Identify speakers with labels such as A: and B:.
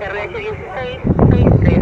A: RH1663.